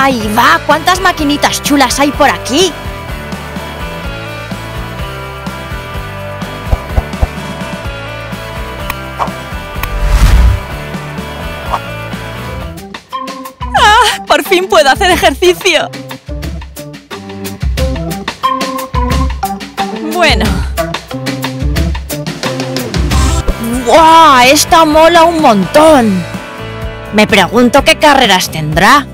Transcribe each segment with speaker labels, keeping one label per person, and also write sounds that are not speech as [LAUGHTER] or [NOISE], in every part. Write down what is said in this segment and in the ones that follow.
Speaker 1: Ahí va, ¿cuántas maquinitas chulas hay por aquí?
Speaker 2: ¡Ah! ¡Por fin puedo hacer ejercicio! Bueno.
Speaker 1: ¡Guau! Esta mola un montón. Me pregunto qué carreras tendrá.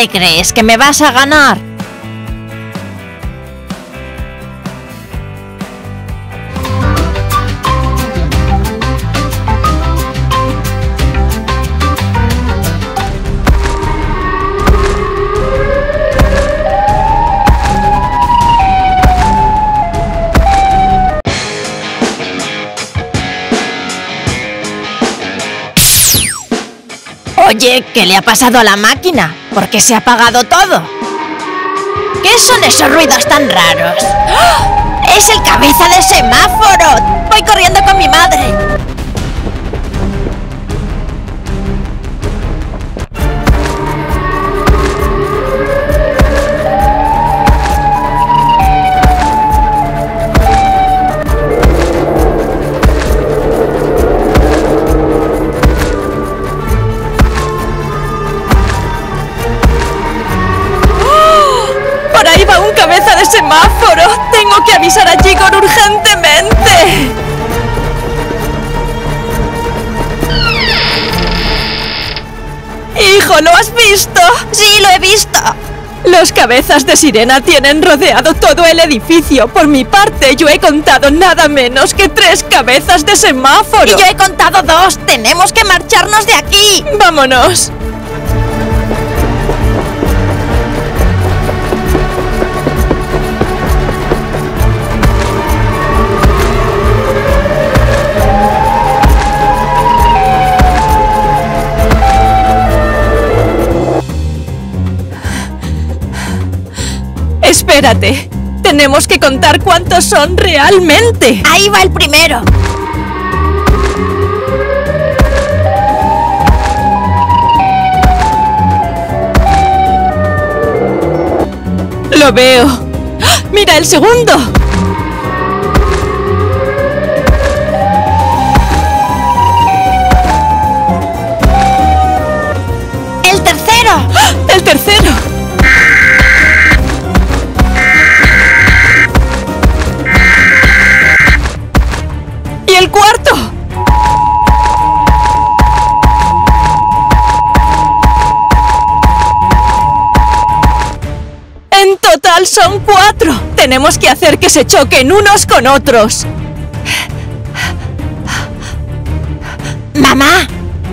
Speaker 1: Te crees? ¿Que me vas a ganar? Oye, ¿qué le ha pasado a la máquina? ¿Por qué se ha apagado todo? ¿Qué son esos ruidos tan raros? ¡Ah! ¡Es el cabeza de semáforo! Voy corriendo con mi madre.
Speaker 2: Semáforo! ¡Tengo que avisar a Gigor urgentemente! ¡Hijo, lo has visto!
Speaker 1: ¡Sí, lo he visto!
Speaker 2: Los cabezas de sirena tienen rodeado todo el edificio. Por mi parte, yo he contado nada menos que tres cabezas de semáforo.
Speaker 1: Y yo he contado dos. Tenemos que marcharnos de aquí.
Speaker 2: ¡Vámonos! Espérate. Tenemos que contar cuántos son realmente.
Speaker 1: Ahí va el primero.
Speaker 2: Lo veo. ¡Ah! ¡Mira el segundo!
Speaker 1: El tercero.
Speaker 2: ¡Ah! ¡El tercero! Son cuatro. Tenemos que hacer que se choquen unos con otros.
Speaker 1: Mamá,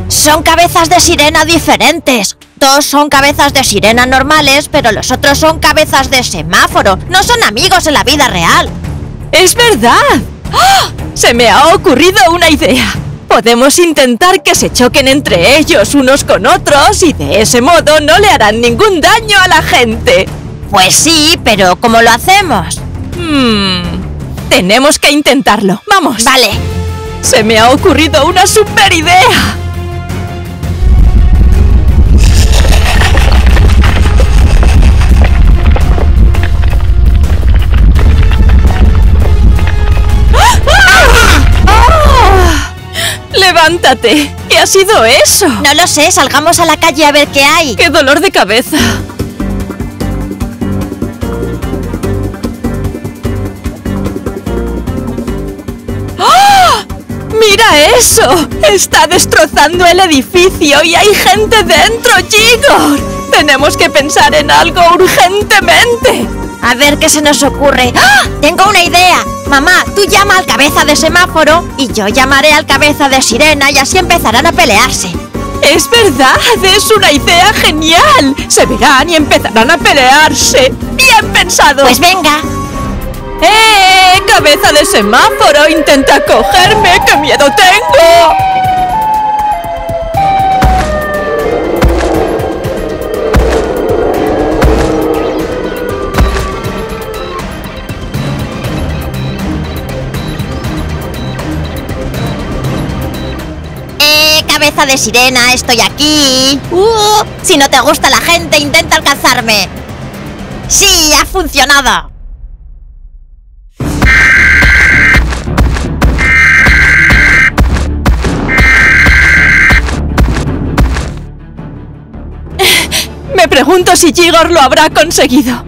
Speaker 1: son cabezas de sirena diferentes. Dos son cabezas de sirena normales, pero los otros son cabezas de semáforo. No son amigos en la vida real.
Speaker 2: ¡Es verdad! ¡Ah! Se me ha ocurrido una idea. Podemos intentar que se choquen entre ellos unos con otros y de ese modo no le harán ningún daño a la gente.
Speaker 1: Pues sí, pero ¿cómo lo hacemos?
Speaker 2: Hmm, tenemos que intentarlo. Vamos.
Speaker 1: Vale.
Speaker 2: Se me ha ocurrido una super idea. ¡Ah! ¡Levántate! ¿Qué ha sido eso?
Speaker 1: No lo sé, salgamos a la calle a ver qué hay.
Speaker 2: ¡Qué dolor de cabeza! ¡Mira eso! Está destrozando el edificio y hay gente dentro, Igor. Tenemos que pensar en algo urgentemente.
Speaker 1: A ver qué se nos ocurre. ¡Ah! Tengo una idea. Mamá, tú llama al cabeza de semáforo y yo llamaré al cabeza de sirena y así empezarán a pelearse.
Speaker 2: Es verdad, es una idea genial. Se verán y empezarán a pelearse. Bien pensado.
Speaker 1: Pues venga.
Speaker 2: ¡Eh! ¡Cabeza de semáforo! ¡Intenta cogerme! ¡Qué miedo tengo! ¡Eh!
Speaker 1: ¡Cabeza de sirena! ¡Estoy aquí! ¡Uh! Si no te gusta la gente, intenta alcanzarme. ¡Sí! ¡Ha funcionado!
Speaker 2: Me pregunto si Igor lo habrá conseguido.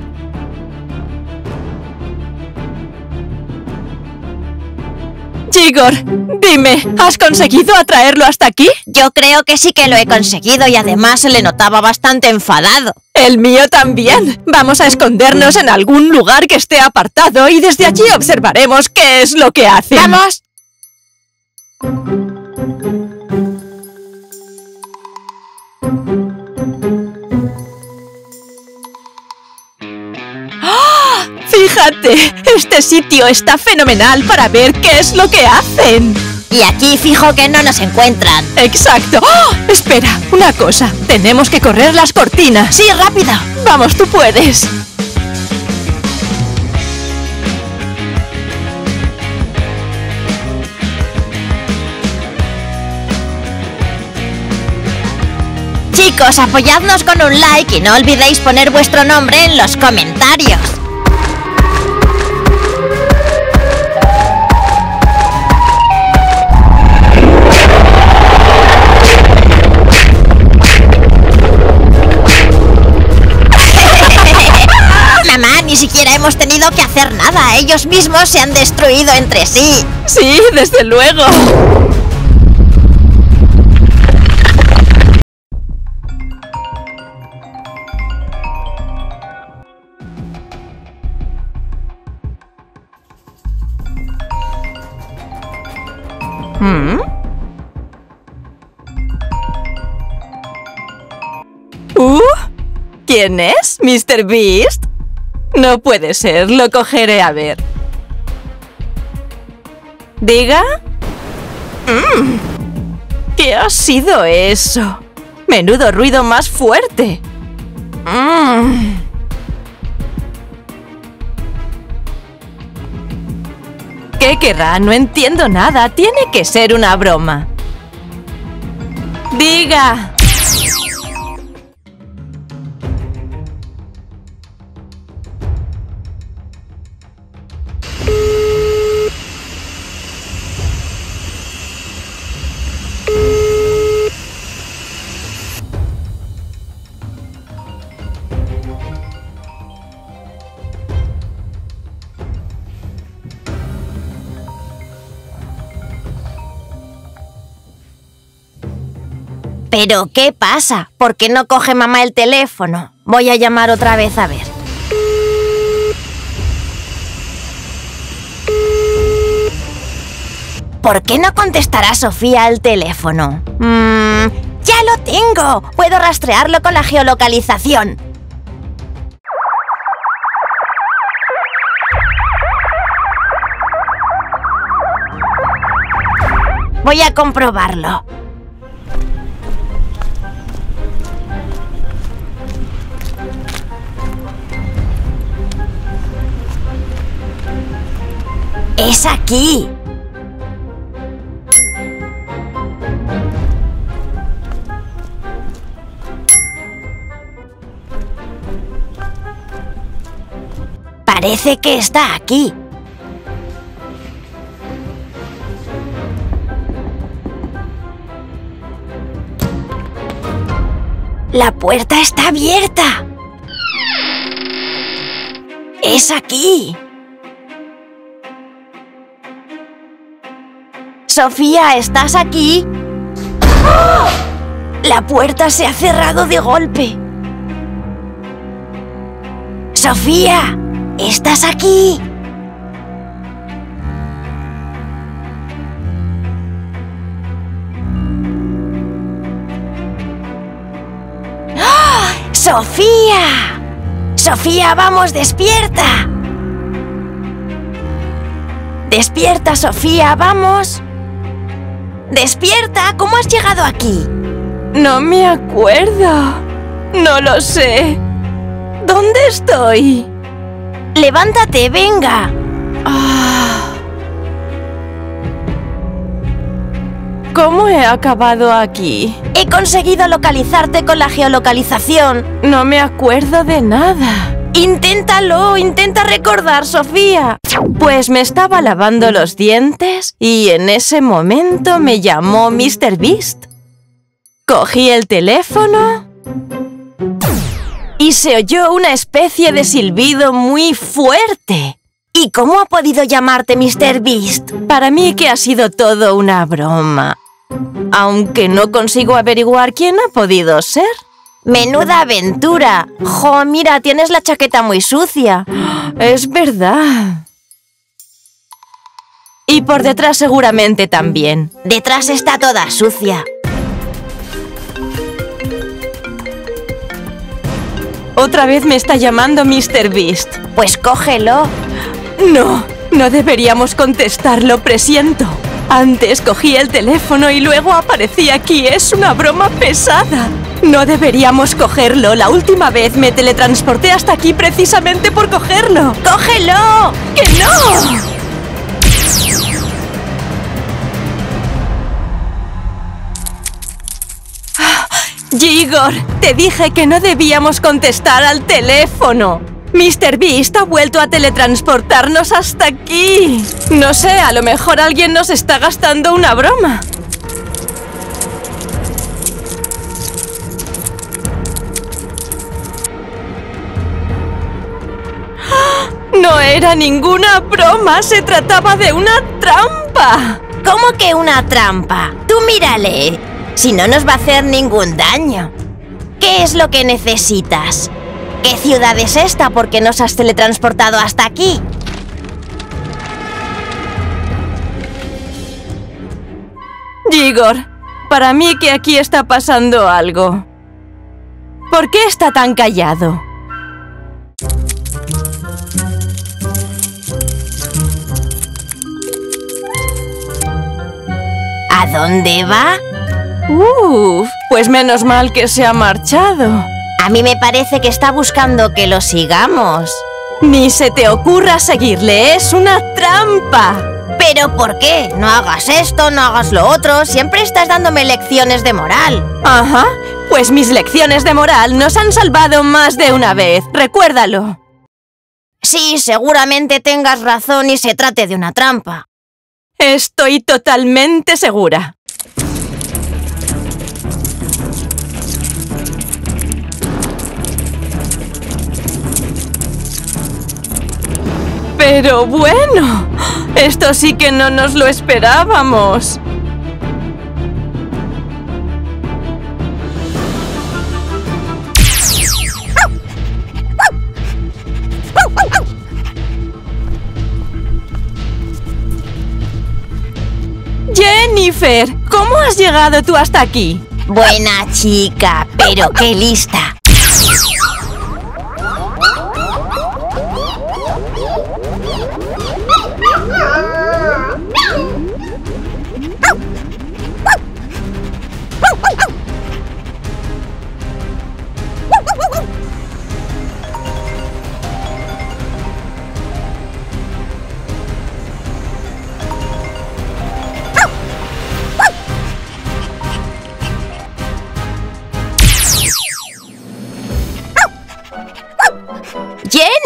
Speaker 2: Igor, dime, ¿has conseguido atraerlo hasta aquí?
Speaker 1: Yo creo que sí que lo he conseguido y además se le notaba bastante enfadado.
Speaker 2: El mío también. Vamos a escondernos en algún lugar que esté apartado y desde allí observaremos qué es lo que hace.
Speaker 1: ¡Vamos!
Speaker 2: Fíjate, este sitio está fenomenal para ver qué es lo que hacen.
Speaker 1: Y aquí fijo que no nos encuentran.
Speaker 2: Exacto. ¡Oh! Espera, una cosa. Tenemos que correr las cortinas.
Speaker 1: ¡Sí, rápido!
Speaker 2: Vamos, tú puedes.
Speaker 1: Chicos, apoyadnos con un like y no olvidéis poner vuestro nombre en los comentarios. Hemos tenido que hacer nada. Ellos mismos se han destruido entre sí.
Speaker 2: Sí, desde luego. ¿Mm? ¿Uh? ¿Quién es? ¿Mr. Beast? No puede ser, lo cogeré a ver. ¿Diga? Mm. ¿Qué ha sido eso? Menudo ruido más fuerte. Mm. ¿Qué querrá? No entiendo nada. Tiene que ser una broma. Diga.
Speaker 1: ¿Pero qué pasa? ¿Por qué no coge mamá el teléfono? Voy a llamar otra vez a ver. ¿Por qué no contestará Sofía al teléfono? Mmm, ¡Ya lo tengo! Puedo rastrearlo con la geolocalización. Voy a comprobarlo. ¡Es aquí! Parece que está aquí. La puerta está abierta. Es aquí. Sofía, ¿estás aquí? La puerta se ha cerrado de golpe. Sofía, ¿estás aquí? ¡Sofía! ¡Sofía, vamos, despierta! ¡Despierta, Sofía, vamos! ¡Despierta! ¿Cómo has llegado aquí?
Speaker 2: No me acuerdo. No lo sé. ¿Dónde estoy?
Speaker 1: Levántate, venga.
Speaker 2: Ah. ¿Cómo he acabado aquí?
Speaker 1: He conseguido localizarte con la geolocalización.
Speaker 2: No me acuerdo de nada.
Speaker 1: Inténtalo, intenta recordar, Sofía.
Speaker 2: Pues me estaba lavando los dientes y en ese momento me llamó Mr. Beast. Cogí el teléfono y se oyó una especie de silbido muy fuerte.
Speaker 1: ¿Y cómo ha podido llamarte Mr. Beast?
Speaker 2: Para mí que ha sido todo una broma. Aunque no consigo averiguar quién ha podido ser.
Speaker 1: ¡Menuda aventura! ¡Jo, mira, tienes la chaqueta muy sucia!
Speaker 2: Es verdad. Y por detrás seguramente también.
Speaker 1: Detrás está toda sucia.
Speaker 2: Otra vez me está llamando Mr. Beast.
Speaker 1: Pues cógelo.
Speaker 2: No, no deberíamos contestarlo, presiento. Antes cogí el teléfono y luego aparecí aquí. Es una broma pesada. No deberíamos cogerlo. La última vez me teletransporté hasta aquí precisamente por cogerlo.
Speaker 1: ¡Cógelo!
Speaker 2: ¡Que no! Igor, te dije que no debíamos contestar al teléfono. Mr. Beast ha vuelto a teletransportarnos hasta aquí. No sé, a lo mejor alguien nos está gastando una broma. Era ninguna broma, se trataba de una trampa.
Speaker 1: ¿Cómo que una trampa? Tú mírale. Si no nos va a hacer ningún daño. ¿Qué es lo que necesitas? ¿Qué ciudad es esta? ¿Por qué nos has teletransportado hasta aquí?
Speaker 2: Igor, para mí que aquí está pasando algo. ¿Por qué está tan callado?
Speaker 1: Dónde va?
Speaker 2: Uf, pues menos mal que se ha marchado.
Speaker 1: A mí me parece que está buscando que lo sigamos.
Speaker 2: Ni se te ocurra seguirle, es una trampa.
Speaker 1: ¿Pero por qué? No hagas esto, no hagas lo otro, siempre estás dándome lecciones de moral.
Speaker 2: Ajá, pues mis lecciones de moral nos han salvado más de una vez, recuérdalo.
Speaker 1: Sí, seguramente tengas razón y se trate de una trampa.
Speaker 2: Estoy totalmente segura. Pero bueno, esto sí que no nos lo esperábamos. ¿Cómo has llegado tú hasta aquí?
Speaker 1: Buena chica, pero qué lista.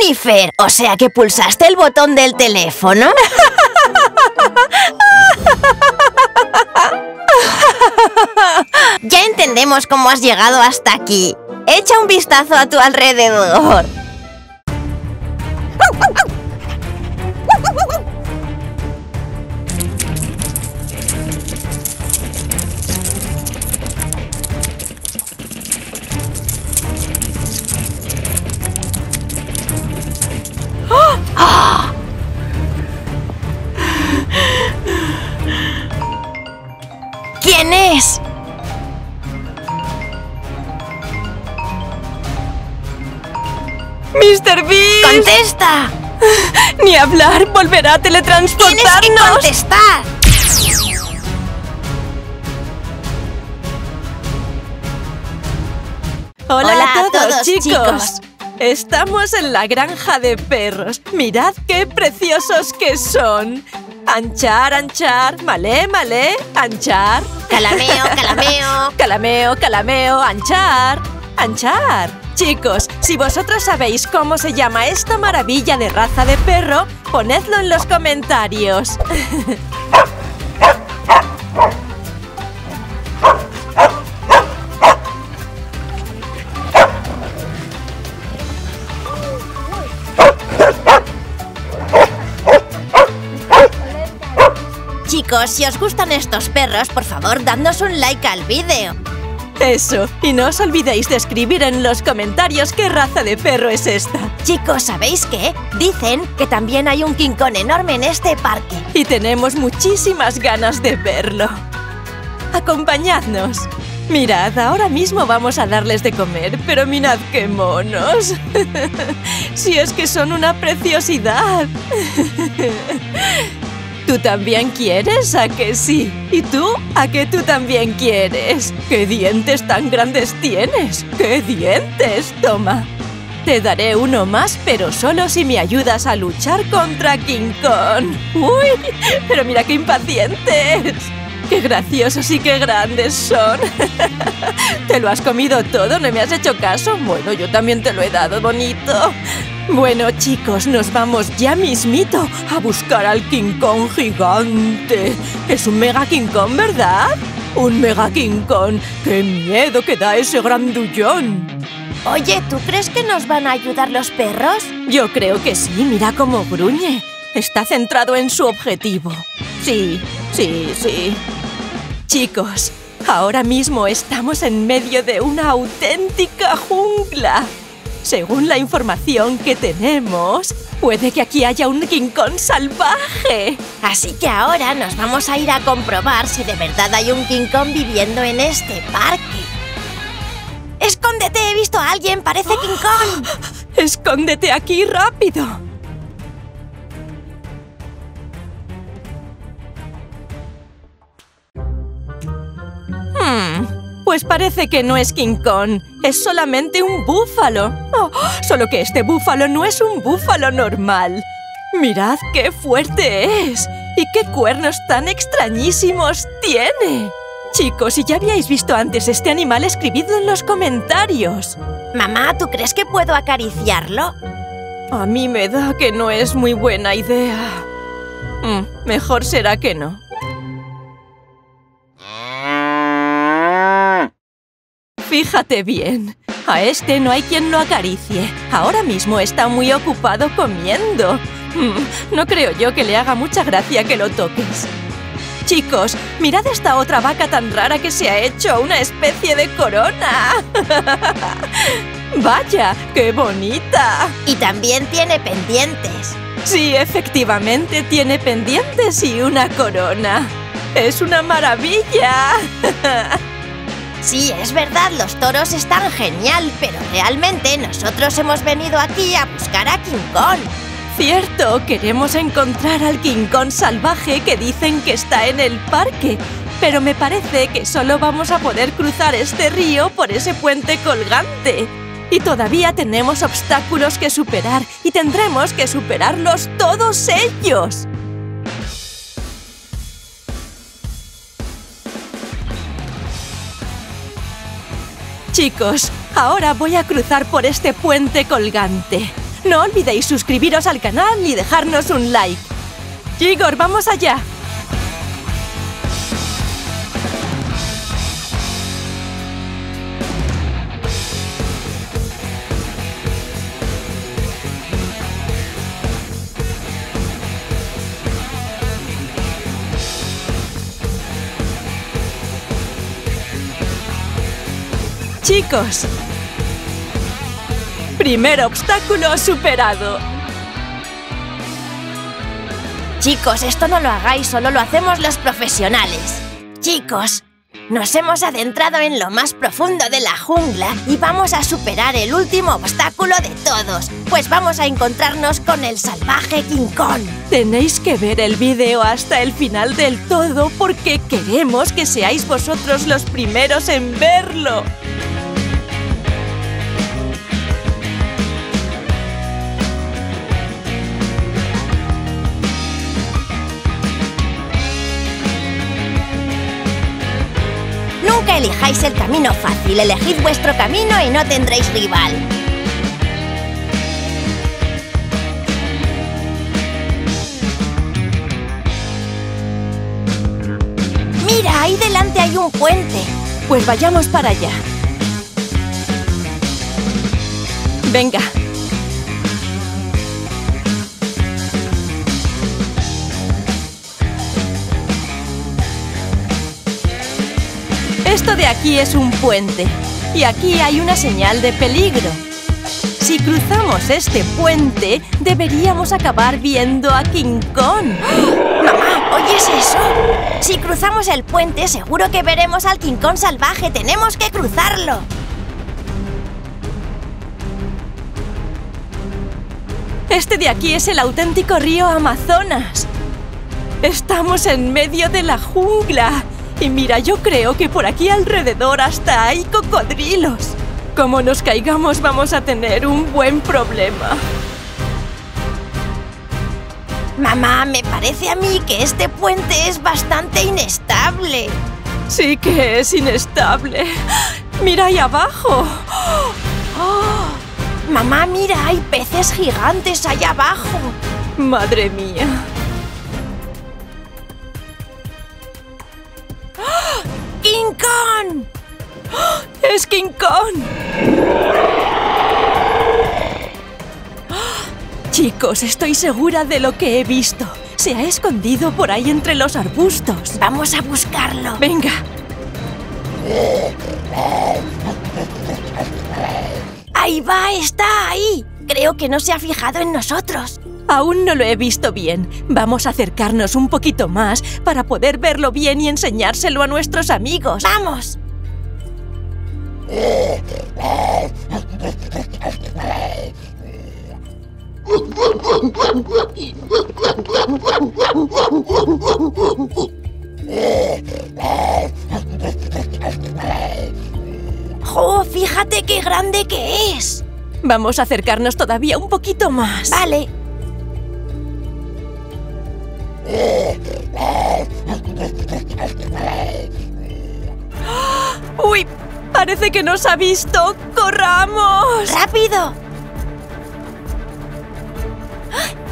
Speaker 1: Jennifer, o sea que pulsaste el botón del teléfono. ya entendemos cómo has llegado hasta aquí. Echa un vistazo a tu alrededor.
Speaker 2: Ni hablar, volverá a
Speaker 1: ¡Tienes que
Speaker 2: teletransportarnos.
Speaker 1: contestar!
Speaker 2: Hola,
Speaker 1: Hola
Speaker 2: a todos, chicos.
Speaker 1: chicos.
Speaker 2: Estamos en la granja de perros. Mirad qué preciosos que son. Anchar, anchar, malé, malé, anchar.
Speaker 1: Calameo, calameo. [LAUGHS]
Speaker 2: Calameo, calameo, anchar, anchar. Chicos, si vosotros sabéis cómo se llama esta maravilla de raza de perro, ponedlo en los comentarios.
Speaker 1: Chicos, si os gustan estos perros, por favor, dadnos un like al vídeo.
Speaker 2: Eso, y no os olvidéis de escribir en los comentarios qué raza de perro es esta.
Speaker 1: Chicos, ¿sabéis qué? Dicen que también hay un King Kong enorme en este parque.
Speaker 2: Y tenemos muchísimas ganas de verlo. Acompañadnos. Mirad, ahora mismo vamos a darles de comer, pero mirad qué monos. [LAUGHS] si es que son una preciosidad. [LAUGHS] ¿Tú también quieres? ¿A que sí? ¿Y tú? ¿A que tú también quieres? ¿Qué dientes tan grandes tienes? ¿Qué dientes? Toma. Te daré uno más, pero solo si me ayudas a luchar contra King Kong. ¡Uy! Pero mira qué impacientes. ¡Qué graciosos y qué grandes son! [LAUGHS] ¿Te lo has comido todo? ¿No me has hecho caso? Bueno, yo también te lo he dado, bonito. Bueno, chicos, nos vamos ya mismito a buscar al King Kong gigante. Es un Mega King Kong, ¿verdad? Un Mega King Kong. ¡Qué miedo que da ese grandullón!
Speaker 1: Oye, ¿tú crees que nos van a ayudar los perros?
Speaker 2: Yo creo que sí, mira cómo gruñe. Está centrado en su objetivo. Sí, sí, sí. Chicos, ahora mismo estamos en medio de una auténtica jungla. Según la información que tenemos, puede que aquí haya un Kong salvaje.
Speaker 1: Así que ahora nos vamos a ir a comprobar si de verdad hay un Kong viviendo en este parque. ¡Escóndete! ¡He visto a alguien! ¡Parece King Kong! [GASPS]
Speaker 2: ¡Escóndete aquí rápido! Hmm, pues parece que no es King Kong, es solamente un búfalo. Oh, solo que este búfalo no es un búfalo normal. ¡Mirad qué fuerte es! ¡Y qué cuernos tan extrañísimos tiene! Chicos, si ya habíais visto antes este animal, escribidlo en los comentarios.
Speaker 1: Mamá, ¿tú crees que puedo acariciarlo?
Speaker 2: A mí me da que no es muy buena idea. Mm, mejor será que no. Fíjate bien. A este no hay quien lo acaricie. Ahora mismo está muy ocupado comiendo. Mm, no creo yo que le haga mucha gracia que lo toques. Chicos, mirad esta otra vaca tan rara que se ha hecho una especie de corona. [LAUGHS] ¡Vaya, qué bonita!
Speaker 1: Y también tiene pendientes.
Speaker 2: Sí, efectivamente tiene pendientes y una corona. ¡Es una maravilla! [LAUGHS]
Speaker 1: Sí, es verdad, los toros están genial, pero realmente nosotros hemos venido aquí a buscar a King Kong.
Speaker 2: Cierto, queremos encontrar al King Kong salvaje que dicen que está en el parque. Pero me parece que solo vamos a poder cruzar este río por ese puente colgante. Y todavía tenemos obstáculos que superar y tendremos que superarlos todos ellos. Chicos, ahora voy a cruzar por este puente colgante. No olvidéis suscribiros al canal y dejarnos un like. Igor, vamos allá. Chicos, primer obstáculo superado.
Speaker 1: Chicos, esto no lo hagáis, solo lo hacemos los profesionales. Chicos, nos hemos adentrado en lo más profundo de la jungla y vamos a superar el último obstáculo de todos, pues vamos a encontrarnos con el salvaje King Kong.
Speaker 2: Tenéis que ver el vídeo hasta el final del todo porque queremos que seáis vosotros los primeros en verlo.
Speaker 1: Elijáis el camino fácil. Elegid vuestro camino y no tendréis rival. Mira, ahí delante hay un puente.
Speaker 2: Pues vayamos para allá. Venga. Esto de aquí es un puente. Y aquí hay una señal de peligro. Si cruzamos este puente, deberíamos acabar viendo a King Kong.
Speaker 1: Mamá, ¿oyes eso? Si cruzamos el puente, seguro que veremos al King Kong salvaje. Tenemos que cruzarlo.
Speaker 2: Este de aquí es el auténtico río Amazonas. Estamos en medio de la jungla. Y mira, yo creo que por aquí alrededor hasta hay cocodrilos. Como nos caigamos vamos a tener un buen problema.
Speaker 1: Mamá, me parece a mí que este puente es bastante inestable.
Speaker 2: Sí que es inestable. Mira ahí abajo.
Speaker 1: ¡Oh! Mamá, mira, hay peces gigantes allá abajo.
Speaker 2: Madre mía.
Speaker 1: ¡King Kong! [GASPS]
Speaker 2: ¡Es King Kong! [GASPS] Chicos, estoy segura de lo que he visto. Se ha escondido por ahí entre los arbustos.
Speaker 1: Vamos a buscarlo.
Speaker 2: Venga.
Speaker 1: Ahí va, está ahí. Creo que no se ha fijado en nosotros.
Speaker 2: Aún no lo he visto bien. Vamos a acercarnos un poquito más para poder verlo bien y enseñárselo a nuestros amigos.
Speaker 1: ¡Vamos! ¡Jo! ¡Fíjate qué grande que es!
Speaker 2: Vamos a acercarnos todavía un poquito más.
Speaker 1: Vale. [GASPS]
Speaker 2: ¡Uy! Parece que nos ha visto. ¡Corramos!
Speaker 1: ¡Rápido!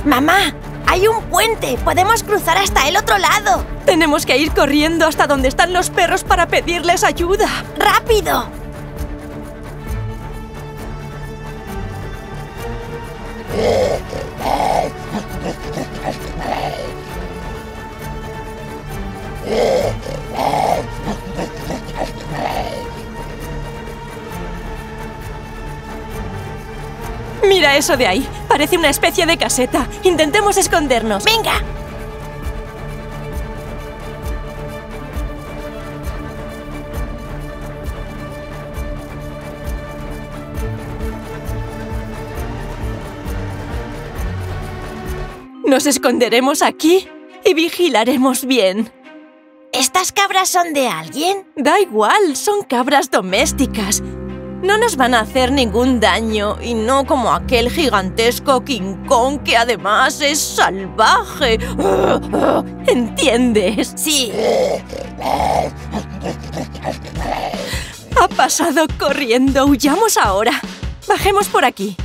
Speaker 1: ¡Mamá! ¡Hay un puente! ¡Podemos cruzar hasta el otro lado!
Speaker 2: Tenemos que ir corriendo hasta donde están los perros para pedirles ayuda.
Speaker 1: ¡Rápido! [LAUGHS]
Speaker 2: Mira eso de ahí. Parece una especie de caseta. Intentemos escondernos.
Speaker 1: ¡Venga!
Speaker 2: Nos esconderemos aquí y vigilaremos bien.
Speaker 1: ¿Estas cabras son de alguien?
Speaker 2: Da igual, son cabras domésticas. No nos van a hacer ningún daño y no como aquel gigantesco King Kong que además es salvaje. [GASPS] ¿Entiendes?
Speaker 1: Sí.
Speaker 2: Ha pasado corriendo. Huyamos ahora. Bajemos por aquí.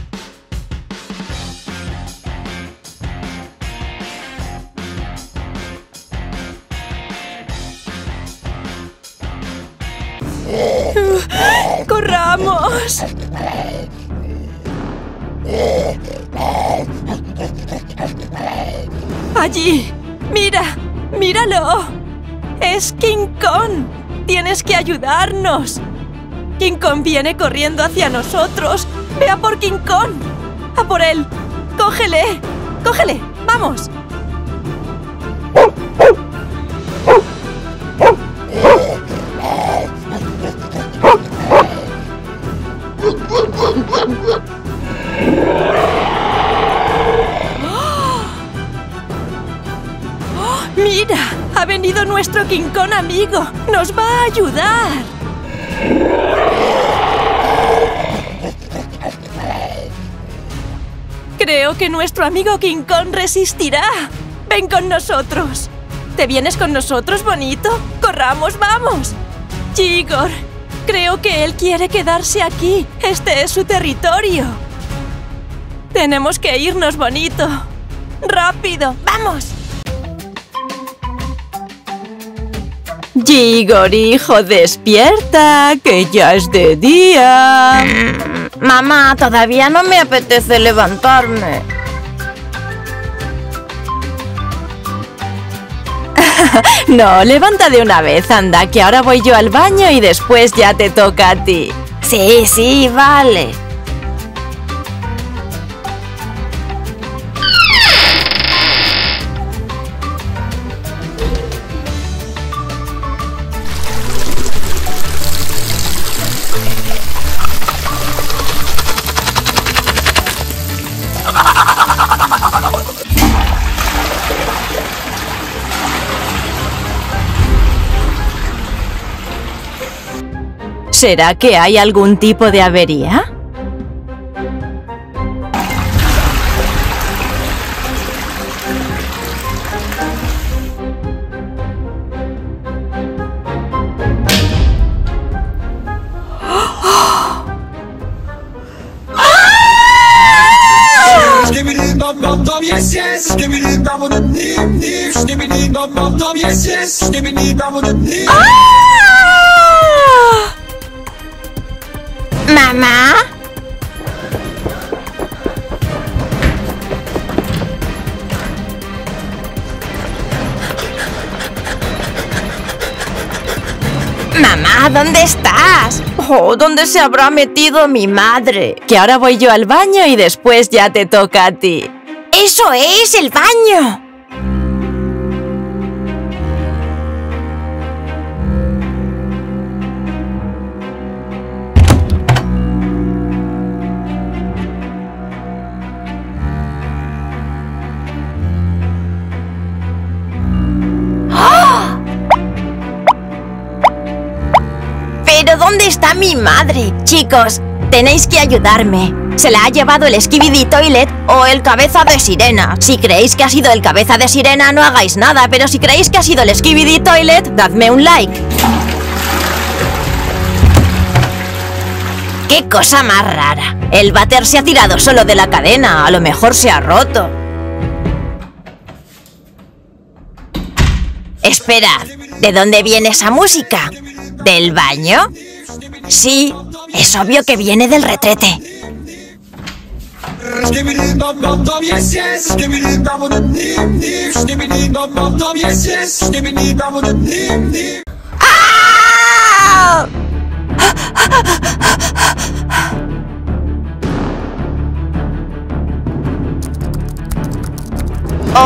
Speaker 2: ¡Corramos! ¡Allí! ¡Mira! ¡Míralo! ¡Es King Kong! ¡Tienes que ayudarnos! King Kong viene corriendo hacia nosotros. ¡Ve a por King Kong! ¡A por él! ¡Cógele! ¡Cógele! ¡Vamos! Nuestro King Kong amigo! ¡Nos va a ayudar! Creo que nuestro amigo King Kong resistirá. ¡Ven con nosotros! ¿Te vienes con nosotros, bonito? ¡Corramos, vamos! Igor, creo que él quiere quedarse aquí. Este es su territorio. Tenemos que irnos, bonito. ¡Rápido!
Speaker 1: ¡Vamos!
Speaker 2: Igor, hijo, despierta, que ya es de día.
Speaker 1: Mm, mamá, todavía no me apetece levantarme. [LAUGHS]
Speaker 2: no, levanta de una vez, anda, que ahora voy yo al baño y después ya te toca a ti.
Speaker 1: Sí, sí, vale.
Speaker 2: ¿Será que hay algún tipo de avería?
Speaker 1: ¿Dónde se habrá metido mi madre?
Speaker 2: Que ahora voy yo al baño y después ya te toca a ti.
Speaker 1: ¡Eso es, el baño! Está mi madre? Chicos, tenéis que ayudarme. Se la ha llevado el Skibidi Toilet o el cabeza de sirena. Si creéis que ha sido el cabeza de sirena, no hagáis nada, pero si creéis que ha sido el Skibidi Toilet, dadme un like. ¡Qué cosa más rara! El váter se ha tirado solo de la cadena, a lo mejor se ha roto. Esperad, ¿de dónde viene esa música? ¿Del baño? Sí, es obvio que viene del retrete. ¡Ah!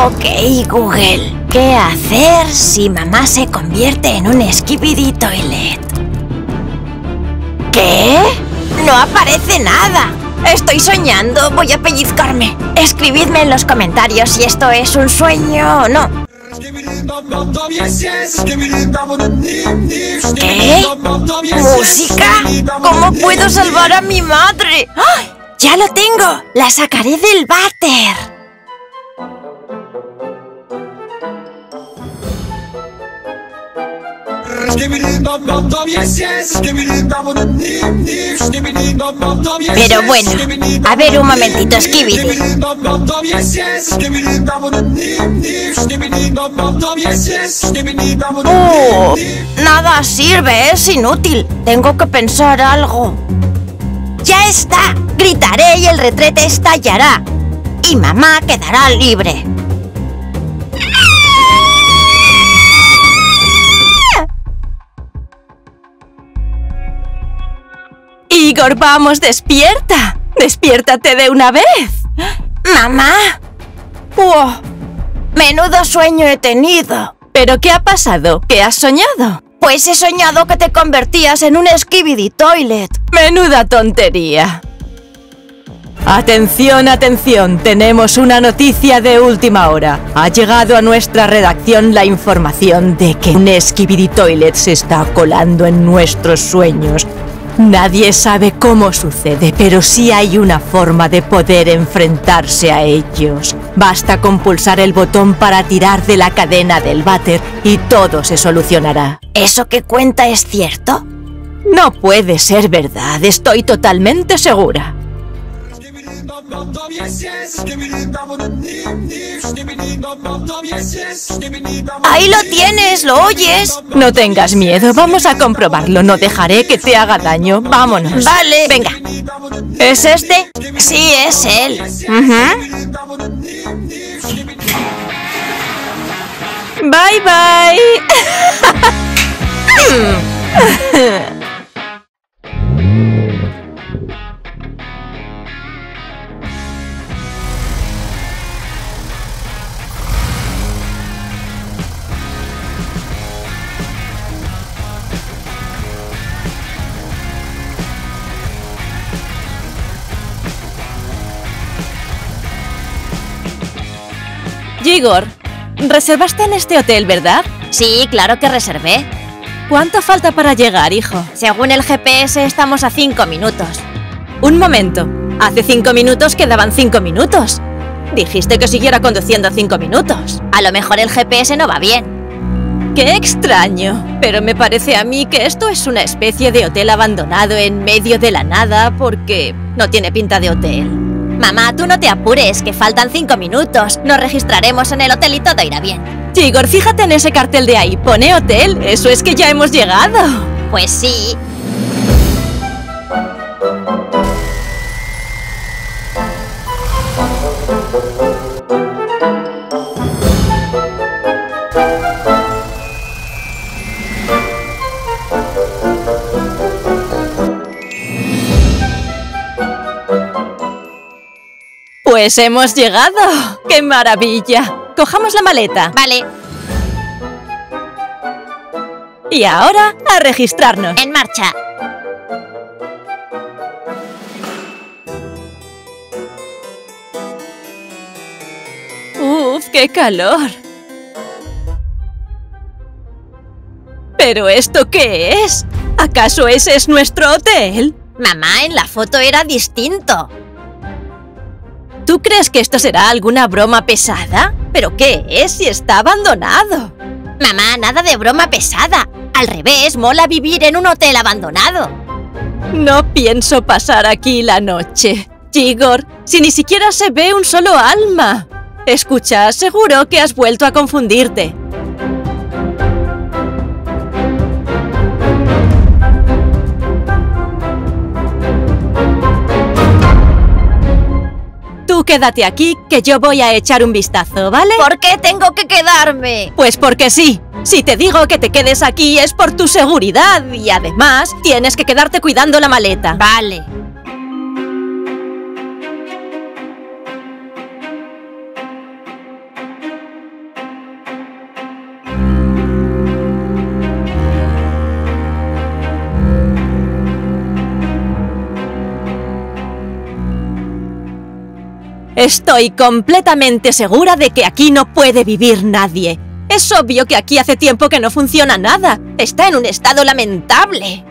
Speaker 1: Ok, Google. ¿Qué hacer si mamá se convierte en un Skibidi Toilet? ¿Qué? No aparece nada. Estoy soñando. Voy a pellizcarme. Escribidme en los comentarios si esto es un sueño o no. ¿Qué? ¿Música? ¿Cómo puedo salvar a mi madre? ¡Ay! ¡Ya lo tengo! ¡La sacaré del váter! Pero bueno, a ver un momentito, Skibidi. Oh, nada sirve, es inútil. Tengo que pensar algo. ¡Ya está! Gritaré y el retrete estallará. Y mamá quedará libre.
Speaker 2: Igor, vamos, despierta. Despiértate de una vez.
Speaker 1: ¡Mamá! ¡Wow! Menudo sueño he tenido.
Speaker 2: ¿Pero qué ha pasado? ¿Qué has soñado?
Speaker 1: Pues he soñado que te convertías en un Skibidi Toilet.
Speaker 2: Menuda tontería. Atención, atención, tenemos una noticia de última hora. Ha llegado a nuestra redacción la información de que un Skibidi Toilet se está colando en nuestros sueños. Nadie sabe cómo sucede, pero sí hay una forma de poder enfrentarse a ellos. Basta con pulsar el botón para tirar de la cadena del váter y todo se solucionará.
Speaker 1: ¿Eso que cuenta es cierto?
Speaker 2: No puede ser verdad, estoy totalmente segura.
Speaker 1: Ahí lo tienes, ¿lo oyes?
Speaker 2: No tengas miedo, vamos a comprobarlo. No dejaré que te haga daño. Vámonos.
Speaker 1: Vale.
Speaker 2: Venga.
Speaker 1: ¿Es este? Sí, es él.
Speaker 2: Bye bye. Igor, reservaste en este hotel, ¿verdad?
Speaker 1: Sí, claro que reservé.
Speaker 2: ¿Cuánto falta para llegar, hijo?
Speaker 1: Según el GPS estamos a cinco minutos.
Speaker 2: Un momento. Hace cinco minutos quedaban cinco minutos. Dijiste que siguiera conduciendo cinco minutos.
Speaker 1: A lo mejor el GPS no va bien.
Speaker 2: ¡Qué extraño! Pero me parece a mí que esto es una especie de hotel abandonado en medio de la nada porque no tiene pinta de hotel.
Speaker 1: Mamá, tú no te apures, que faltan cinco minutos. Nos registraremos en el hotel y todo irá bien.
Speaker 2: Igor, fíjate en ese cartel de ahí. Pone hotel. Eso es que ya hemos llegado.
Speaker 1: Pues sí.
Speaker 2: Pues hemos llegado. ¡Qué maravilla! Cojamos la maleta.
Speaker 1: Vale,
Speaker 2: Y ahora a registrarnos.
Speaker 1: en marcha.
Speaker 2: ¡Uf, qué calor! ¿Pero esto qué es? ¿Acaso ese es nuestro hotel?
Speaker 1: Mamá, en la foto era distinto.
Speaker 2: ¿Tú crees que esto será alguna broma pesada? ¿Pero qué es si está abandonado?
Speaker 1: Mamá, nada de broma pesada. Al revés, mola vivir en un hotel abandonado.
Speaker 2: No pienso pasar aquí la noche. Igor, si ni siquiera se ve un solo alma. Escucha, seguro que has vuelto a confundirte. Tú quédate aquí, que yo voy a echar un vistazo, ¿vale?
Speaker 1: ¿Por qué tengo que quedarme?
Speaker 2: Pues porque sí. Si te digo que te quedes aquí es por tu seguridad y además tienes que quedarte cuidando la maleta.
Speaker 1: Vale.
Speaker 2: Estoy completamente segura de que aquí no puede vivir nadie. Es obvio que aquí hace tiempo que no funciona nada. Está en un estado lamentable.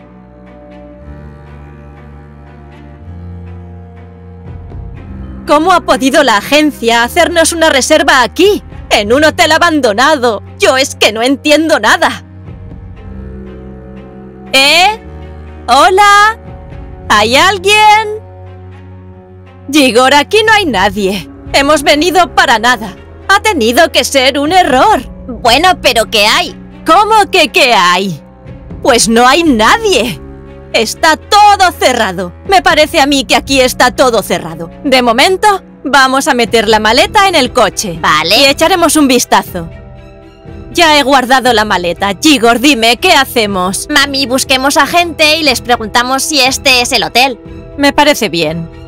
Speaker 2: ¿Cómo ha podido la agencia hacernos una reserva aquí? En un hotel abandonado. Yo es que no entiendo nada. ¿Eh? ¿Hola? ¿Hay alguien? Igor, aquí no hay nadie. Hemos venido para nada. Ha tenido que ser un error.
Speaker 1: Bueno, pero ¿qué hay?
Speaker 2: ¿Cómo que qué hay? Pues no hay nadie. Está todo cerrado. Me parece a mí que aquí está todo cerrado. De momento, vamos a meter la maleta en el coche.
Speaker 1: Vale.
Speaker 2: Y echaremos un vistazo. Ya he guardado la maleta. Igor, dime, ¿qué hacemos?
Speaker 1: Mami, busquemos a gente y les preguntamos si este es el hotel.
Speaker 2: Me parece bien.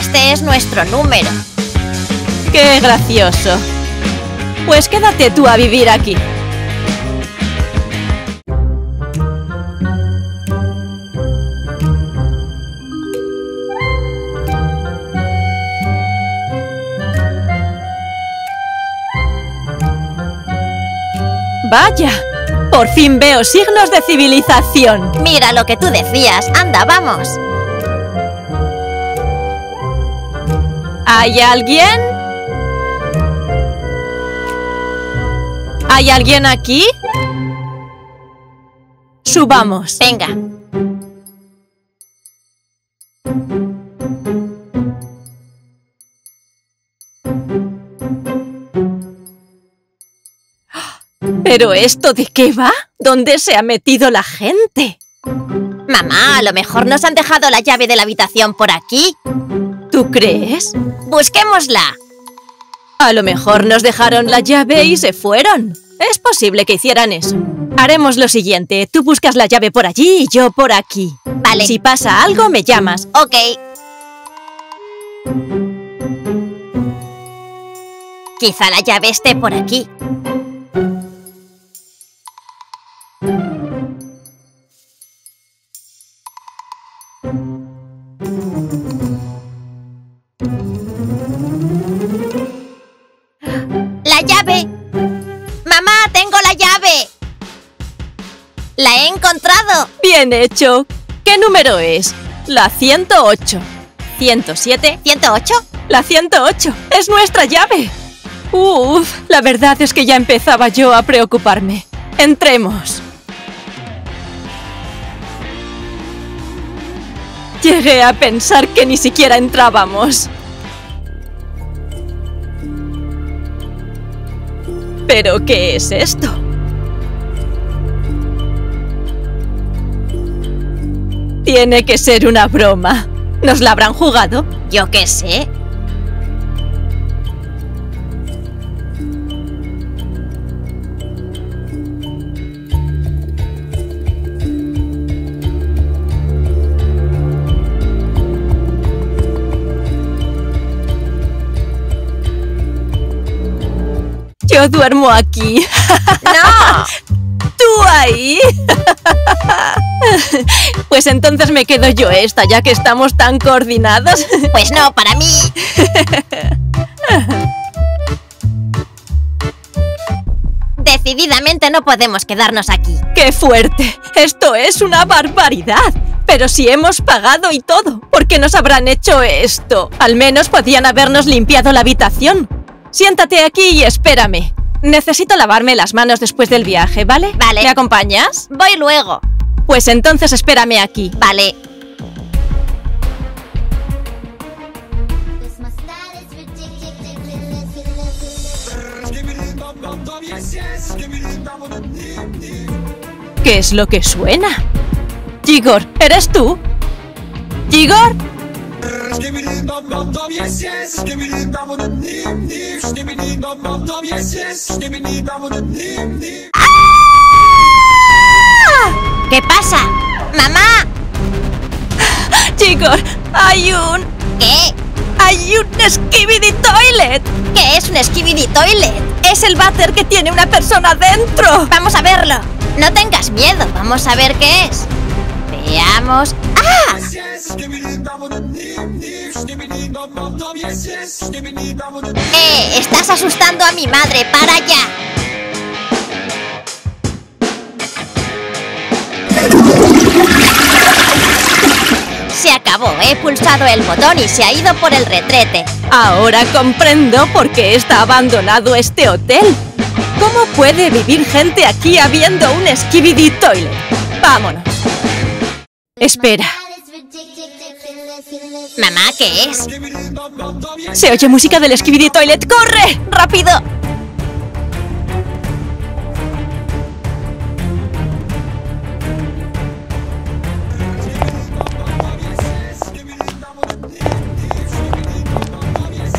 Speaker 1: Este es nuestro número.
Speaker 2: ¡Qué gracioso! Pues quédate tú a vivir aquí. Vaya, por fin veo signos de civilización.
Speaker 1: Mira lo que tú decías, anda, vamos.
Speaker 2: ¿Hay alguien? ¿Hay alguien aquí? Subamos.
Speaker 1: Venga.
Speaker 2: ¿Pero esto de qué va? ¿Dónde se ha metido la gente?
Speaker 1: Mamá, a lo mejor nos han dejado la llave de la habitación por aquí.
Speaker 2: ¿Tú crees?
Speaker 1: Busquémosla.
Speaker 2: A lo mejor nos dejaron la llave y se fueron. Es posible que hicieran eso. Haremos lo siguiente. Tú buscas la llave por allí y yo por aquí.
Speaker 1: Vale.
Speaker 2: Si pasa algo, me llamas.
Speaker 1: Ok. Quizá la llave esté por aquí.
Speaker 2: Bien hecho. ¿Qué número es? La 108. ¿107?
Speaker 1: ¿108?
Speaker 2: La 108. Es nuestra llave. Uf, la verdad es que ya empezaba yo a preocuparme. Entremos. Llegué a pensar que ni siquiera entrábamos. ¿Pero qué es esto? Tiene que ser una broma. ¿Nos la habrán jugado?
Speaker 1: Yo qué sé.
Speaker 2: Yo duermo aquí. [LAUGHS]
Speaker 1: ¡No! [LAUGHS]
Speaker 2: ¿Tú ahí? [LAUGHS] Pues entonces me quedo yo esta, ya que estamos tan coordinados. [LAUGHS]
Speaker 1: Pues no, para mí. Decididamente no podemos quedarnos aquí.
Speaker 2: ¡Qué fuerte! Esto es una barbaridad. Pero si hemos pagado y todo, ¿por qué nos habrán hecho esto? Al menos podían habernos limpiado la habitación. Siéntate aquí y espérame. Necesito lavarme las manos después del viaje, ¿vale?
Speaker 1: Vale.
Speaker 2: ¿Me acompañas?
Speaker 1: Voy luego.
Speaker 2: Pues entonces espérame aquí.
Speaker 1: Vale.
Speaker 2: ¿Qué es lo que suena? Igor, ¿eres tú? ¿Igor?
Speaker 1: ¿Qué pasa? ¡Mamá!
Speaker 2: Igor, hay un...
Speaker 1: ¿Qué?
Speaker 2: ¡Hay un Skibidi Toilet!
Speaker 1: ¿Qué es un Skibidi Toilet?
Speaker 2: ¡Es el váter que tiene una persona dentro!
Speaker 1: Vamos a verlo. No tengas miedo. Vamos a ver qué es. Veamos. ¡Ah! ¡Eh! Estás asustando a mi madre. ¡Para ya! Se acabó. He pulsado el botón y se ha ido por el retrete.
Speaker 2: Ahora comprendo por qué está abandonado este hotel. ¿Cómo puede vivir gente aquí habiendo un Skibidi Toilet? Vámonos. Espera,
Speaker 1: Mamá, ¿qué es?
Speaker 2: se oye música del Skibidi Toilet. ¡Corre!
Speaker 1: ¡Rápido!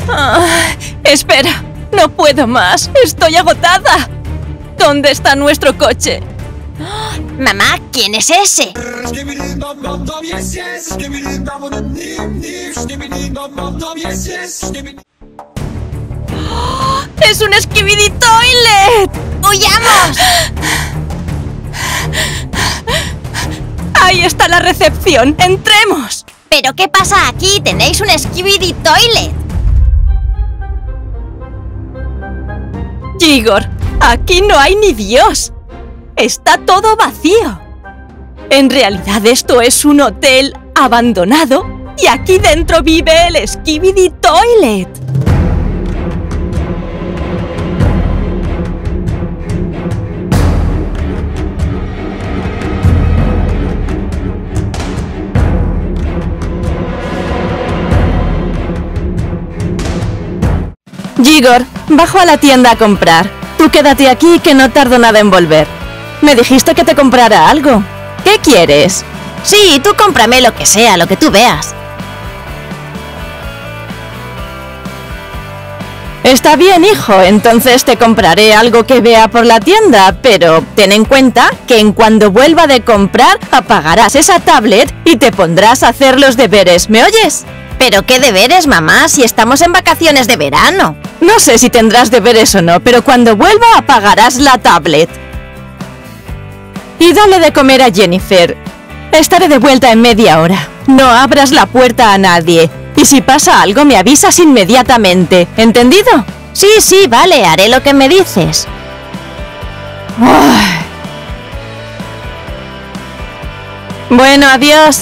Speaker 2: Ah, espera, no puedo más. Estoy agotada. ¿Dónde está nuestro coche?
Speaker 1: Mamá, ¿quién es ese?
Speaker 2: ¡Es un Skibidi Toilet!
Speaker 1: ¡Huyamos!
Speaker 2: Ahí está la recepción. ¡Entremos!
Speaker 1: ¿Pero qué pasa aquí? Tenéis un Skibidi Toilet.
Speaker 2: Igor, Aquí no hay ni Dios. Está todo vacío. En realidad esto es un hotel abandonado y aquí dentro vive el Skibidi Toilet. Igor, bajo a la tienda a comprar. Tú quédate aquí que no tardo nada en volver. Me dijiste que te comprara algo. ¿Qué quieres?
Speaker 1: Sí, tú cómprame lo que sea, lo que tú veas.
Speaker 2: Está bien, hijo, entonces te compraré algo que vea por la tienda, pero ten en cuenta que en cuando vuelva de comprar apagarás esa tablet y te pondrás a hacer los deberes, ¿me oyes?
Speaker 1: ¿Pero qué deberes, mamá, si estamos en vacaciones de verano?
Speaker 2: No sé si tendrás deberes o no, pero cuando vuelva apagarás la tablet. Y dale de comer a Jennifer. Estaré de vuelta en media hora. No abras la puerta a nadie. Y si pasa algo me avisas inmediatamente. ¿Entendido?
Speaker 1: Sí, sí, vale, haré lo que me dices.
Speaker 2: Bueno, adiós.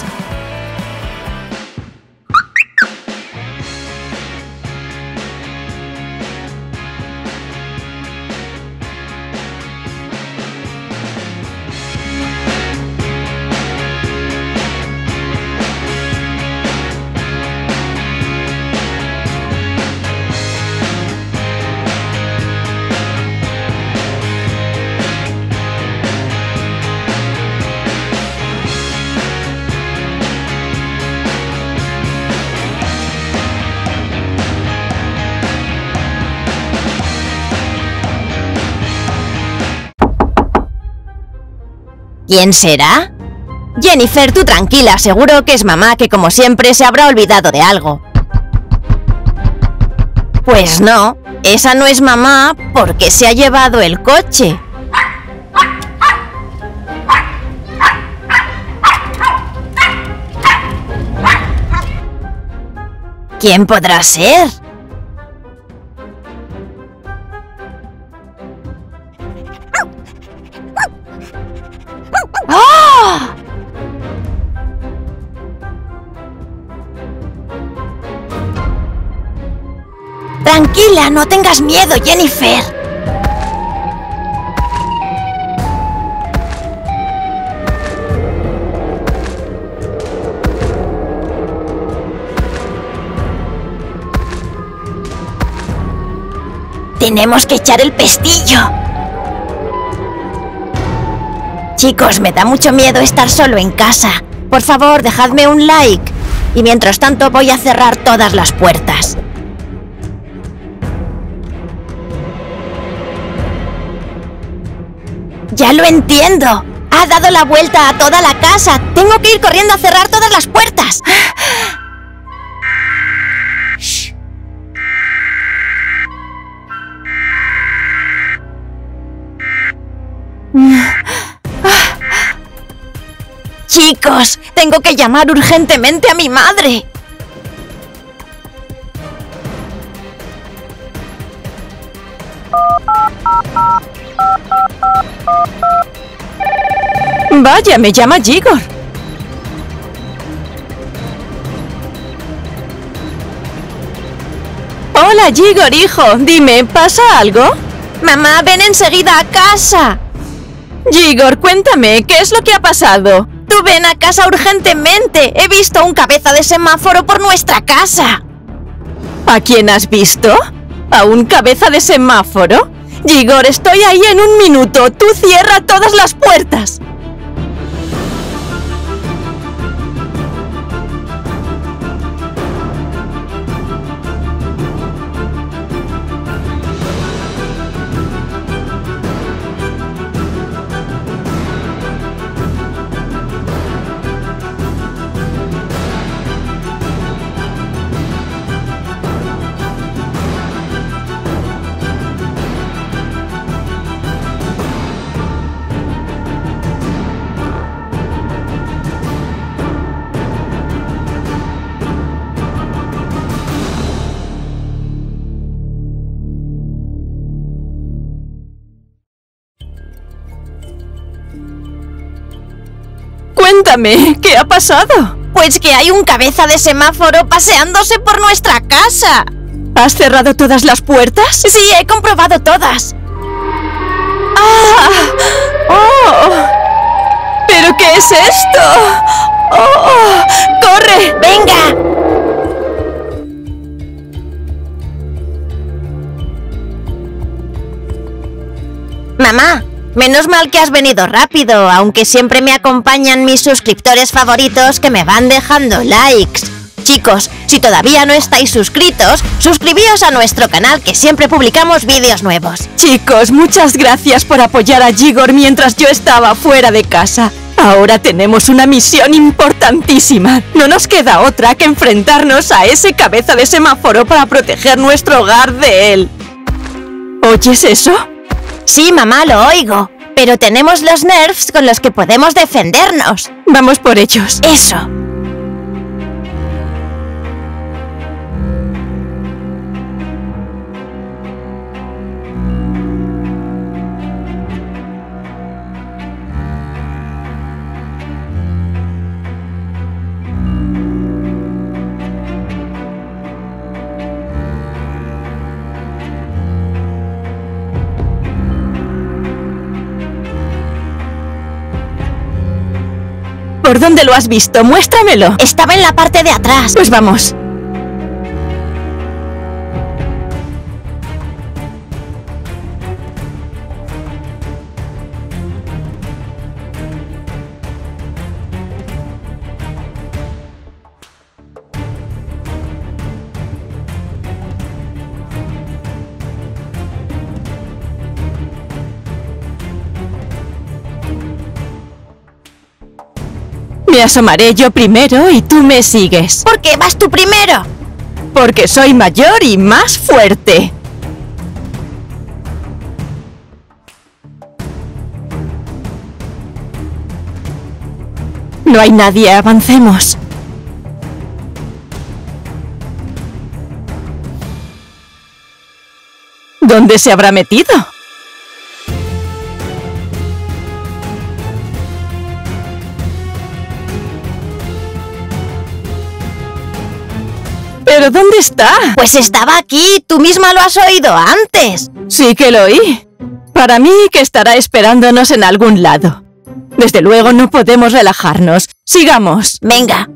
Speaker 1: ¿Quién será? Jennifer, tú tranquila, seguro que es mamá que como siempre se habrá olvidado de algo. Pues no, esa no es mamá porque se ha llevado el coche. ¿Quién podrá ser? Tranquila, no tengas miedo, Jennifer. Tenemos que echar el pestillo. Chicos, me da mucho miedo estar solo en casa. Por favor, dejadme un like. Y mientras tanto voy a cerrar todas las puertas. Ya lo entiendo. Ha dado la vuelta a toda la casa. Tengo que ir corriendo a cerrar todas las puertas. [GASPS] Chicos, tengo que llamar urgentemente a mi madre.
Speaker 2: Vaya, me llama Igor. Hola, Igor, hijo. Dime, ¿pasa algo?
Speaker 1: Mamá, ven enseguida a casa.
Speaker 2: Igor, cuéntame, ¿qué es lo que ha pasado?
Speaker 1: Tú ven a casa urgentemente. He visto un cabeza de semáforo por nuestra casa.
Speaker 2: ¿A quién has visto? ¿A un cabeza de semáforo? Igor, estoy ahí en un minuto. Tú cierra todas las puertas. Cuéntame, ¿qué ha pasado?
Speaker 1: Pues que hay un cabeza de semáforo paseándose por nuestra casa.
Speaker 2: ¿Has cerrado todas las puertas?
Speaker 1: Sí, he comprobado todas.
Speaker 2: ¡Ah! ¡Oh! ¿Pero qué es esto? ¡Oh! ¡Corre!
Speaker 1: ¡Venga! Mamá, menos mal que has venido rápido, aunque siempre me acompañan mis suscriptores favoritos que me van dejando likes. Chicos, si todavía no estáis suscritos, suscribíos a nuestro canal que siempre publicamos vídeos nuevos.
Speaker 2: Chicos, muchas gracias por apoyar a Gigor mientras yo estaba fuera de casa. Ahora tenemos una misión importantísima. No nos queda otra que enfrentarnos a ese cabeza de semáforo para proteger nuestro hogar de él. ¿Oyes eso?
Speaker 1: Sí, mamá, lo oigo. Pero tenemos los nerfs con los que podemos defendernos.
Speaker 2: Vamos por ellos.
Speaker 1: Eso.
Speaker 2: ¿Por dónde lo has visto? Muéstramelo.
Speaker 1: Estaba en la parte de atrás.
Speaker 2: Pues vamos. Me asomaré yo primero y tú me sigues.
Speaker 1: ¿Por qué vas tú primero?
Speaker 2: Porque soy mayor y más fuerte. No hay nadie, avancemos. ¿Dónde se habrá metido? ¿Pero dónde está?
Speaker 1: Pues estaba aquí, tú misma lo has oído antes.
Speaker 2: Sí que lo oí. Para mí que estará esperándonos en algún lado. Desde luego no podemos relajarnos. Sigamos.
Speaker 1: Venga.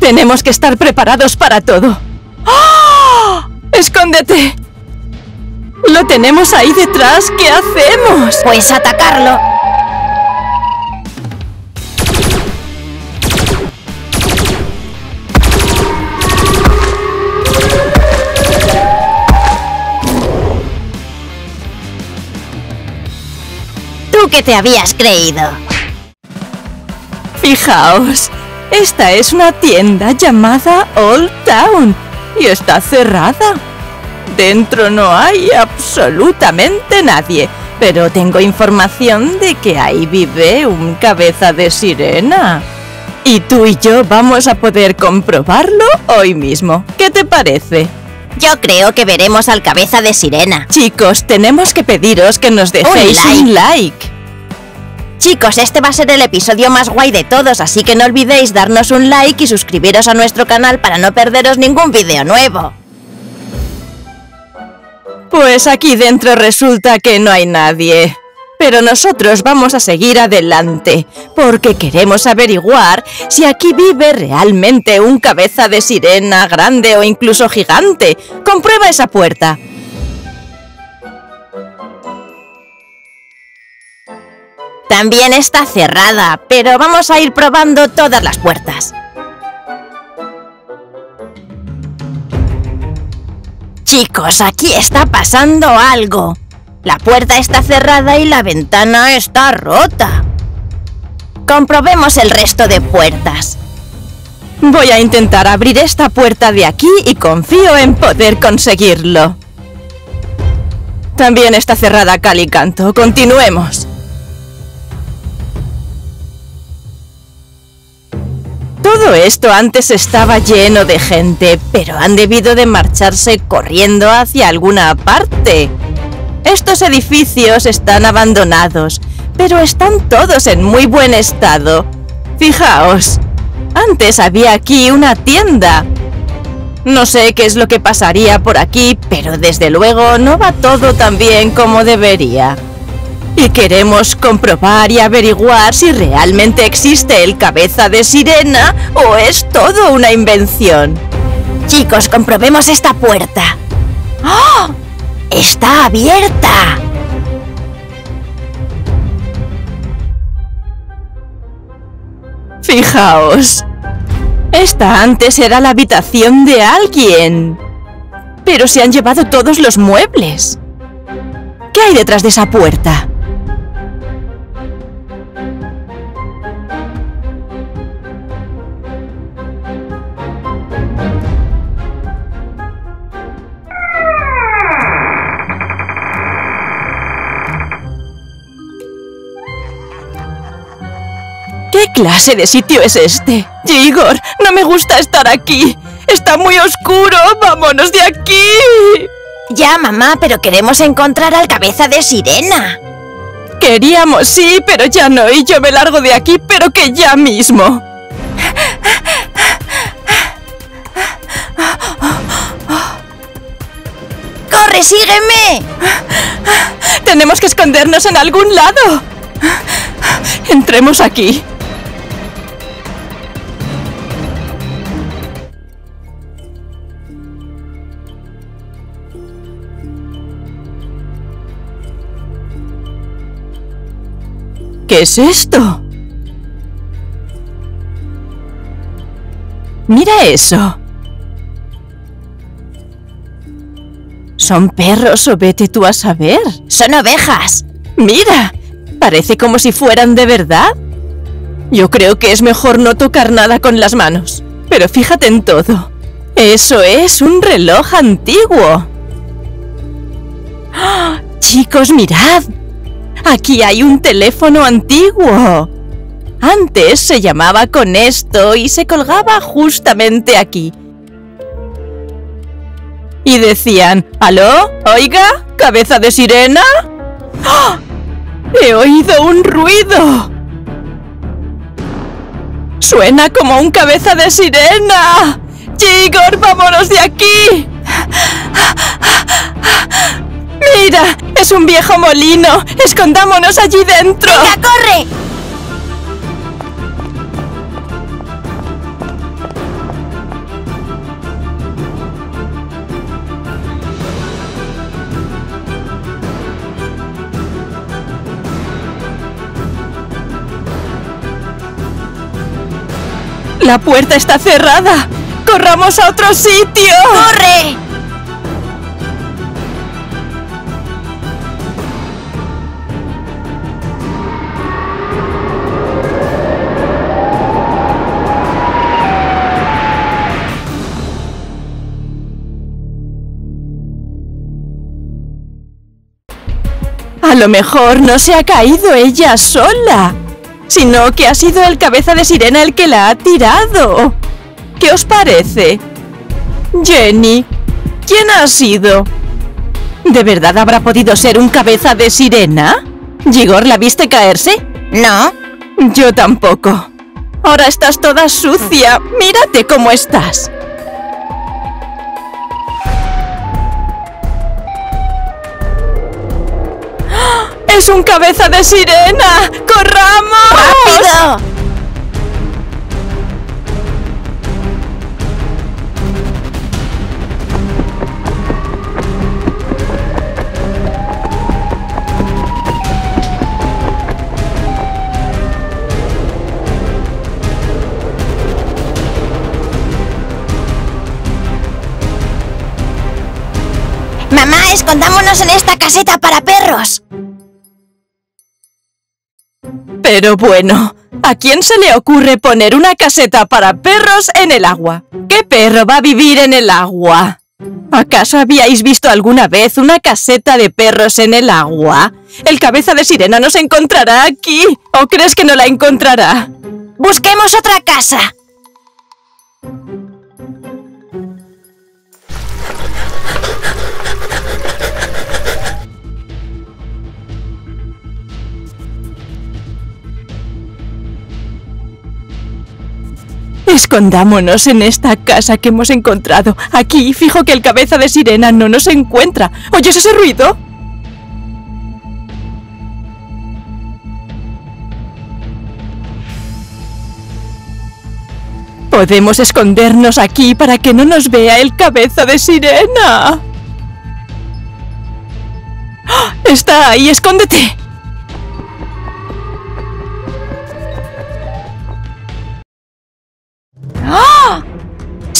Speaker 2: Tenemos que estar preparados para todo. ¡Oh! ¡Escóndete! Lo tenemos ahí detrás. ¿Qué hacemos?
Speaker 1: Pues atacarlo. ¿Tú qué te habías creído?
Speaker 2: Fijaos, esta es una tienda llamada Old Town y está cerrada. Dentro no hay absolutamente nadie, pero tengo información de que ahí vive un cabeza de sirena. Y tú y yo vamos a poder comprobarlo hoy mismo. ¿Qué te parece?
Speaker 1: Yo creo que veremos al cabeza de sirena.
Speaker 2: Chicos, tenemos que pediros que nos dejéis un like.
Speaker 1: Chicos, este va a ser el episodio más guay de todos, así que no olvidéis darnos un like y suscribiros a nuestro canal para no perderos ningún vídeo nuevo.
Speaker 2: Pues aquí dentro resulta que no hay nadie. Pero nosotros vamos a seguir adelante, porque queremos averiguar si aquí vive realmente un cabeza de sirena grande o incluso gigante. Comprueba esa puerta.
Speaker 1: También está cerrada, pero vamos a ir probando todas las puertas. Chicos, aquí está pasando algo. La puerta está cerrada y la ventana está rota. Comprobemos el resto de puertas.
Speaker 2: Voy a intentar abrir esta puerta de aquí y confío en poder conseguirlo. También está cerrada Calicanto. Continuemos. Todo esto antes estaba lleno de gente, pero han debido de marcharse corriendo hacia alguna parte. Estos edificios están abandonados, pero están todos en muy buen estado. Fijaos, antes había aquí una tienda. No sé qué es lo que pasaría por aquí, pero desde luego no va todo tan bien como debería. Y queremos comprobar y averiguar si realmente existe el cabeza de sirena o es todo una invención.
Speaker 1: Chicos, comprobemos esta puerta. ¡Oh! ¡Está abierta!
Speaker 2: Fijaos. Esta antes era la habitación de alguien. Pero se han llevado todos los muebles. ¿Qué hay detrás de esa puerta? Clase de sitio es este? Igor, no me gusta estar aquí. Está muy oscuro. Vámonos de aquí.
Speaker 1: Ya, mamá, pero queremos encontrar al cabeza de sirena.
Speaker 2: Queríamos, sí, pero ya no. Y yo me largo de aquí, pero que ya mismo.
Speaker 1: ¡Corre, sígueme!
Speaker 2: Tenemos que escondernos en algún lado. Entremos aquí. ¿Qué es esto? Mira eso. ¿Son perros o vete tú a saber?
Speaker 1: Son ovejas.
Speaker 2: Mira, parece como si fueran de verdad. Yo creo que es mejor no tocar nada con las manos. Pero fíjate en todo. Eso es un reloj antiguo. ¡Ah! Chicos, mirad. Aquí hay un teléfono antiguo. Antes se llamaba con esto y se colgaba justamente aquí. Y decían, ¿aló? ¿Oiga? ¿Cabeza de sirena? ¡Ah! ¡He oído un ruido! ¡Suena como un cabeza de sirena! ¡Igor, vámonos de aquí! ¡Mira! ¡Es un viejo molino! ¡Escondámonos allí dentro!
Speaker 1: ¡Venga, corre!
Speaker 2: ¡La puerta está cerrada! ¡Corramos a otro sitio!
Speaker 1: ¡Corre!
Speaker 2: Lo mejor no se ha caído ella sola, sino que ha sido el cabeza de sirena el que la ha tirado. ¿Qué os parece? Jenny, ¿quién ha sido? ¿De verdad habrá podido ser un cabeza de sirena? ¿Igor la viste caerse?
Speaker 1: No.
Speaker 2: Yo tampoco. Ahora estás toda sucia. Mírate cómo estás. ¡Es un cabeza de sirena! ¡Corramos!
Speaker 1: ¡Rápido! Mamá, escondámonos en esta caseta para perros.
Speaker 2: Pero bueno, ¿a quién se le ocurre poner una caseta para perros en el agua? ¿Qué perro va a vivir en el agua? ¿Acaso habíais visto alguna vez una caseta de perros en el agua? El cabeza de sirena no se encontrará aquí. ¿O crees que no la encontrará?
Speaker 1: Busquemos otra casa.
Speaker 2: Escondámonos en esta casa que hemos encontrado. Aquí fijo que el cabeza de sirena no nos encuentra. ¿Oyes ese ruido? Podemos escondernos aquí para que no nos vea el cabeza de sirena. ¡Ah! Está ahí, escóndete.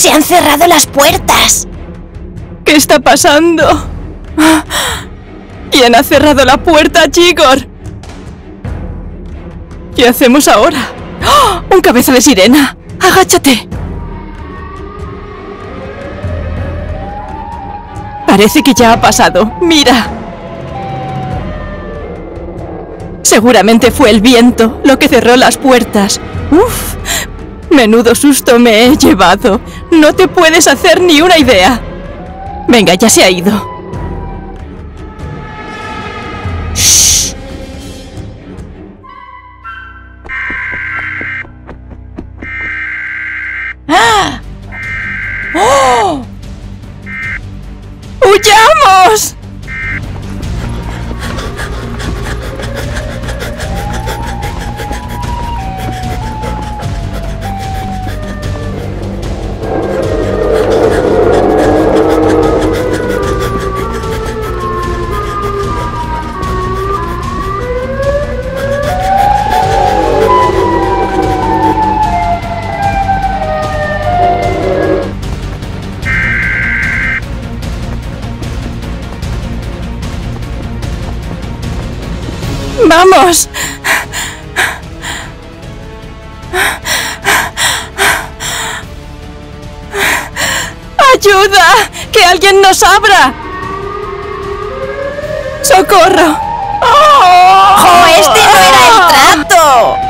Speaker 1: ¡Se han cerrado las puertas!
Speaker 2: ¿Qué está pasando? ¿Quién ha cerrado la puerta, Chigor? ¿Qué hacemos ahora? ¡Oh! ¡Un cabeza de sirena! ¡Agáchate! Parece que ya ha pasado. ¡Mira! Seguramente fue el viento lo que cerró las puertas. ¡Uf! Menudo susto me he llevado. No te puedes hacer ni una idea. Venga, ya se ha ido. Nos abra! ¡Socorro!
Speaker 1: ¡Oh! ¡Este no era el trato!